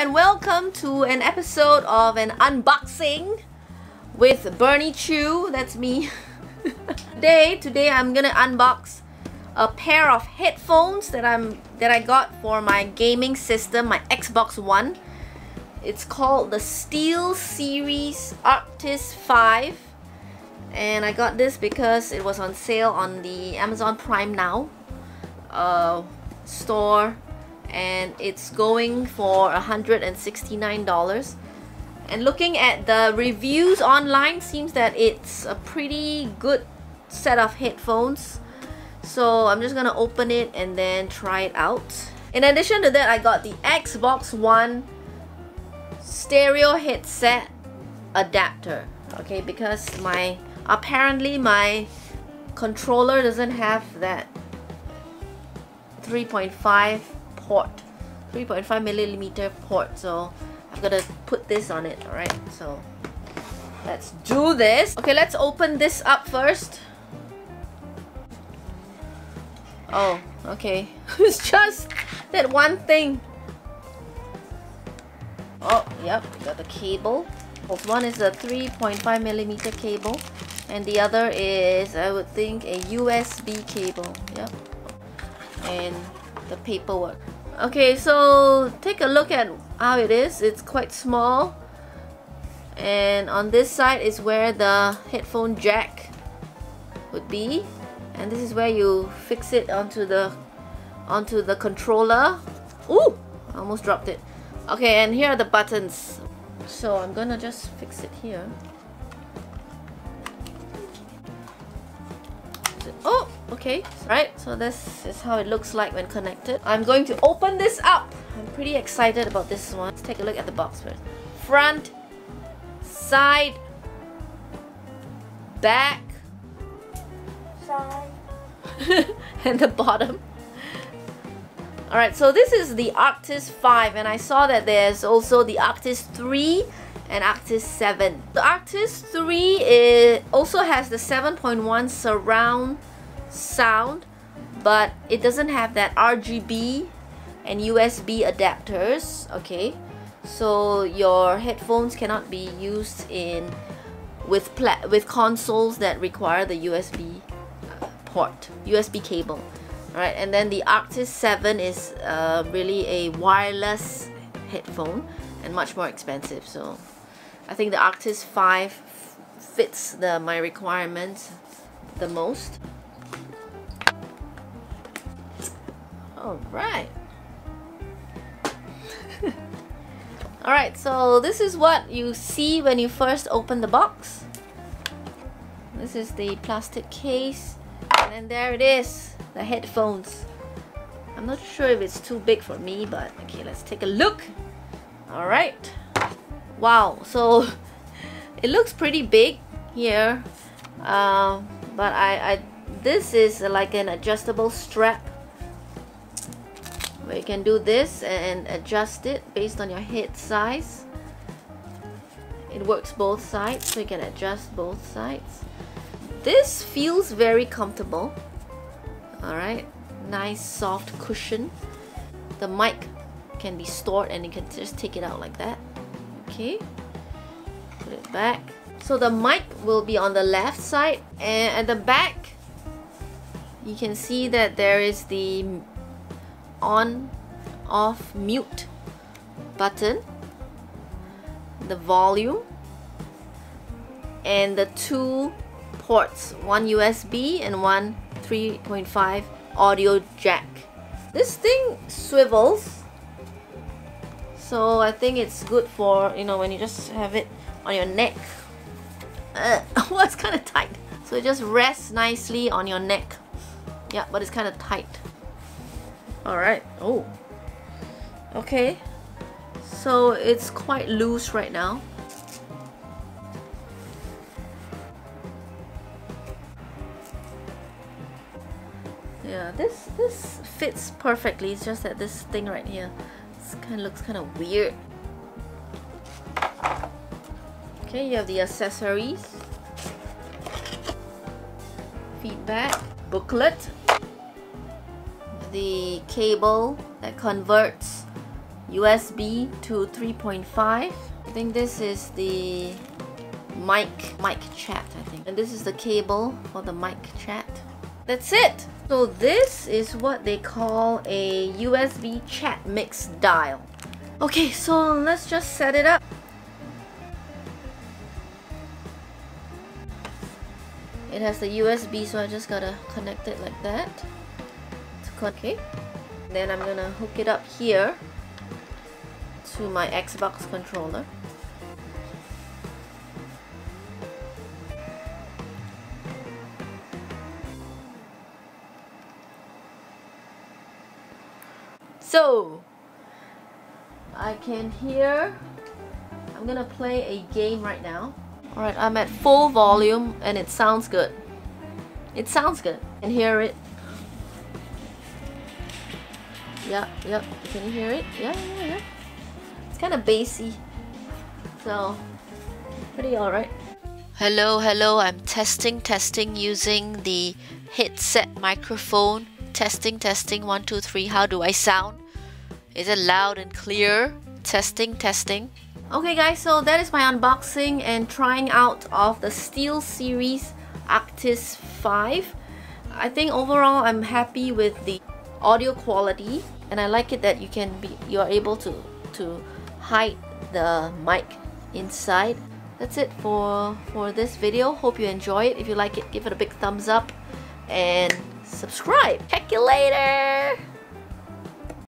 and welcome to an episode of an unboxing with Bernie Chew. That's me. today, today I'm gonna unbox a pair of headphones that I'm that I got for my gaming system, my Xbox One. It's called the SteelSeries Arctis 5 and I got this because it was on sale on the Amazon Prime Now uh, store and it's going for $169 and looking at the reviews online seems that it's a pretty good set of headphones. So I'm just gonna open it and then try it out. In addition to that I got the Xbox One stereo headset adapter. Okay because my apparently my controller doesn't have that 3.5 port 3.5 millimeter port so I'm gonna put this on it alright? So let's do this. Okay let's open this up first. Oh okay. It's just that one thing. Oh yep got the cable. One is a 3.5 millimeter cable and the other is I would think a USB cable yep. And the paperwork okay so take a look at how it is. It's quite small. And on this side is where the headphone jack would be. And this is where you fix it onto the onto the controller. Ooh, almost dropped it. Okay and here are the buttons. So I'm gonna just fix it here okay right so this is how it looks like when connected. I'm going to open this up. I'm pretty excited about this one. Let's take a look at the box first. Front side back. Side and the bottom. Alright, so this is the Arctis 5 and I saw that there's also the Arctis 3 and Arctis 7. The Arctis 3 is, also has the 7.1 surround sound but it doesn't have that RGB and USB adapters okay? So your headphones cannot be used in with with consoles that require the USB uh, port USB cable right and then the Arctis 7 is uh, really a wireless headphone and much more expensive so I think the Arctis 5 fits the my requirements the most Alright. Alright, so this is what you see when you first open the box. This is the plastic case. And then there it is, the headphones. I'm not sure if it's too big for me, but okay, let's take a look. Alright. Wow, so it looks pretty big here. Uh, but I, I this is like an adjustable strap you can do this and adjust it based on your head size. It works both sides so you can adjust both sides. This feels very comfortable. Alright nice soft cushion. The mic can be stored and you can just take it out like that. Okay put it back. So the mic will be on the left side and at the back you can see that there is the on off mute button the volume and the two ports one USB and one 3.5 audio jack. This thing swivels so I think it's good for you know when you just have it on your neck. Uh, well it's kind of tight so it just rests nicely on your neck. Yeah but it's kind of tight Alright. Oh. Okay. So it's quite loose right now. Yeah, this this fits perfectly. It's just that this thing right here, kind of looks kind of weird. Okay, you have the accessories, feedback, booklet, the cable that converts USB to 3.5. I think this is the mic, mic chat I think. And this is the cable for the mic chat. That's it! So this is what they call a USB chat mix dial. Okay, so let's just set it up. It has the USB, so I just gotta connect it like that. Okay. Then I'm gonna hook it up here to my Xbox controller. So, I can hear, I'm gonna play a game right now. Alright, I'm at full volume and it sounds good. It sounds good. And hear it. Yeah, yep. Can you hear it? Yeah, yeah, yeah. It's kind of bassy. So, pretty alright. Hello, hello. I'm testing, testing using the headset microphone. Testing, testing. One, two, three. How do I sound? Is it loud and clear? Testing, testing. Okay guys, so that is my unboxing and trying out of the SteelSeries Arctis 5. I think overall I'm happy with the audio quality and I like it that you can be you are able to to hide the mic inside. That's it for for this video. Hope you enjoy it. If you like it, give it a big thumbs up and subscribe. Catch you later.